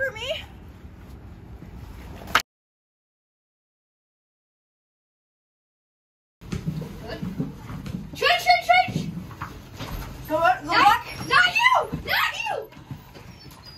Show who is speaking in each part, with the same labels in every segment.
Speaker 1: for me? Go, not,
Speaker 2: you! Not you!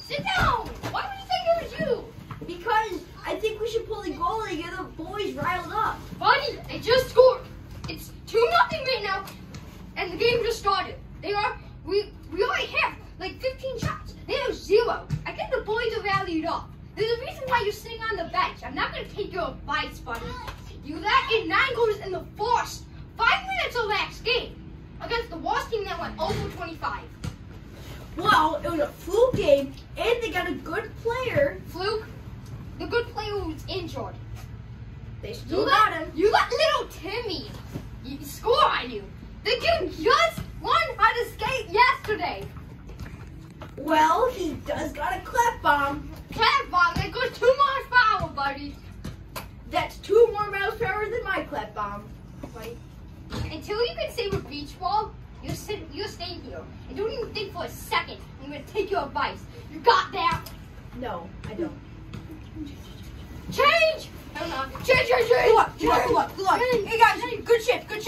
Speaker 2: Sit down! Why you think it was you?
Speaker 1: Because I think we should pull the goalie. get the boys riled up.
Speaker 2: Buddy, they just scored. It's 2 nothing right now, and the game just started. They are, we, we already have like 15 shots. They have zero. I think the boys are valued up. There's a reason why you're sitting on the bench. I'm not gonna take your advice, buddy. You let in nine goals in the first five minutes of last game against the worst team that went over 25.
Speaker 1: Well, it was a fluke game, and they got a good player.
Speaker 2: Fluke, the good player was injured.
Speaker 1: They You still got let, him.
Speaker 2: you got little Timmy y- score on you. The kid just learned how to skate yesterday.
Speaker 1: Well, he does got a clap bomb.
Speaker 2: Clap bomb, that goes too much power, buddy.
Speaker 1: That's two more miles per hour than my clap bomb.
Speaker 2: Buddy. Until you can save with beach ball, you're sit, you're staying here. And don't even think for a second. I'm gonna take your advice. You got that?
Speaker 1: No, I don't.
Speaker 2: Change! I don't know. Change, change, change! Good luck, good luck, good luck. Hey guys, good